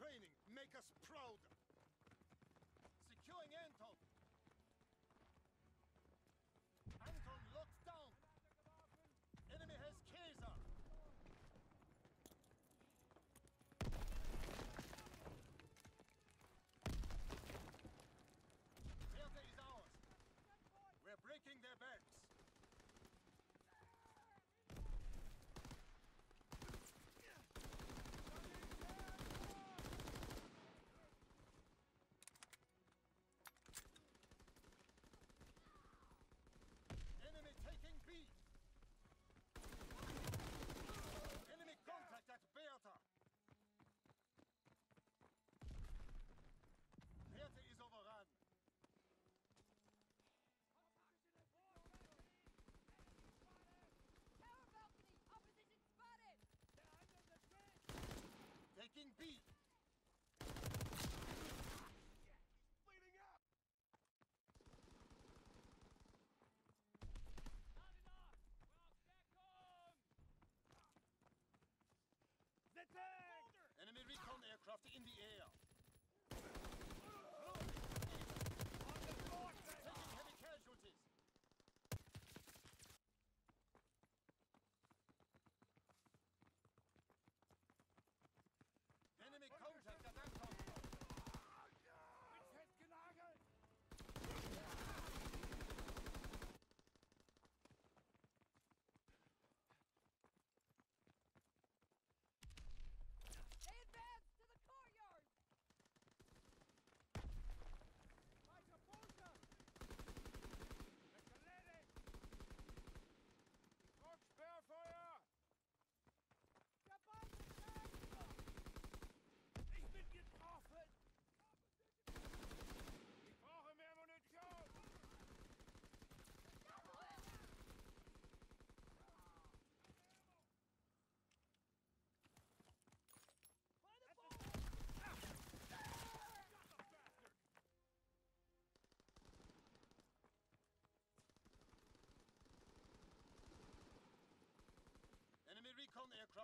training. Make us proud. in the air.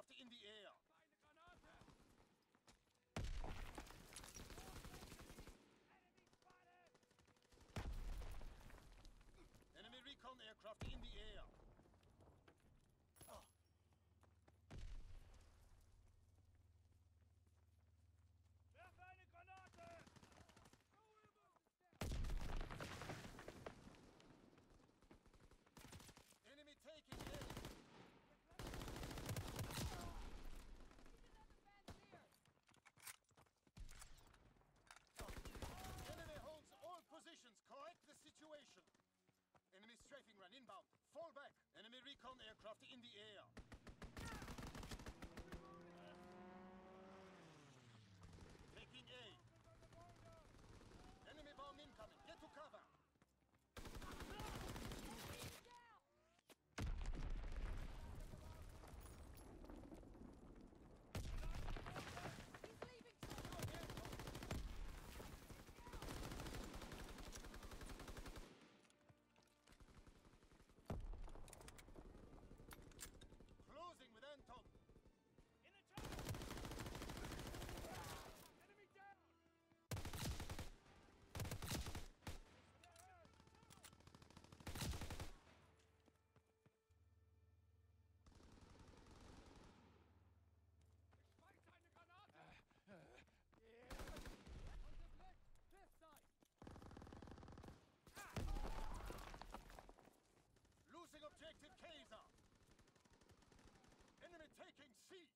Aircraft in the air! sheep!